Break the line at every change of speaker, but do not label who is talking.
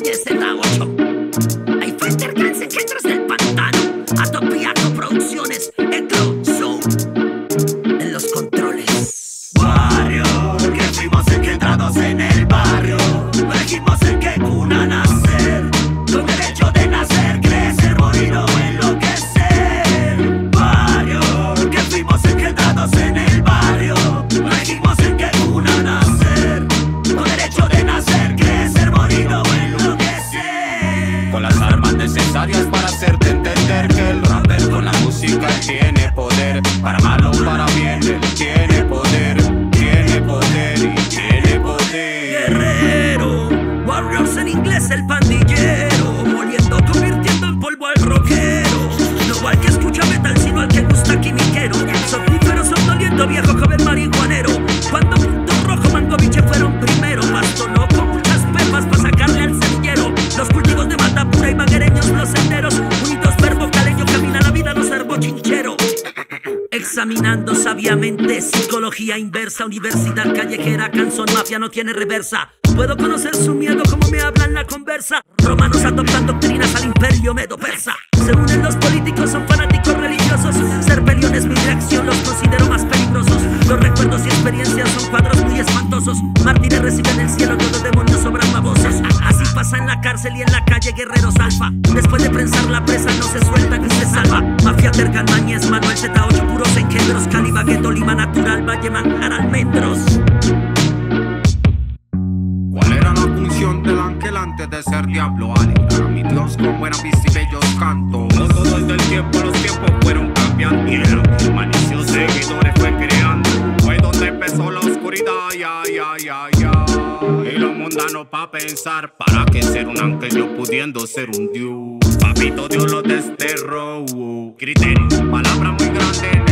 calle Z8. Examinando sabiamente psicología inversa, universidad callejera, canción mafia no tiene reversa. Puedo conocer su miedo como me hablan la conversa. Romanos adoptan doctrinas al imperio medo persa. Se unen los políticos, son fanáticos religiosos. Ser pelión mi reacción, los considero más peligrosos. Los recuerdos y experiencias son cuadros muy espantosos. Mártires reciben el cielo, los demonios sobran babosos. Así pasa en la cárcel y en la calle, guerreros alfa. Después de prensar la presa, no se suelta ni se salva. Mafia terca, Mañez, Manuel Z8, Gueto, Lima Natural, Valle, Manjar, Almendros.
¿Cuál era la función del ángel antes de ser diablo? Alegrar a mi Dios con buena vista y bellos cantos. No todo es del tiempo, los tiempos fueron cambiando. Y que seguidores fue creando. Fue donde empezó la oscuridad, ya, ya, ya, ya. Y lo mundano pa' pensar, ¿para qué ser un ángel yo pudiendo ser un dios? Papito Dios lo desterró. Criterio, palabra muy grande,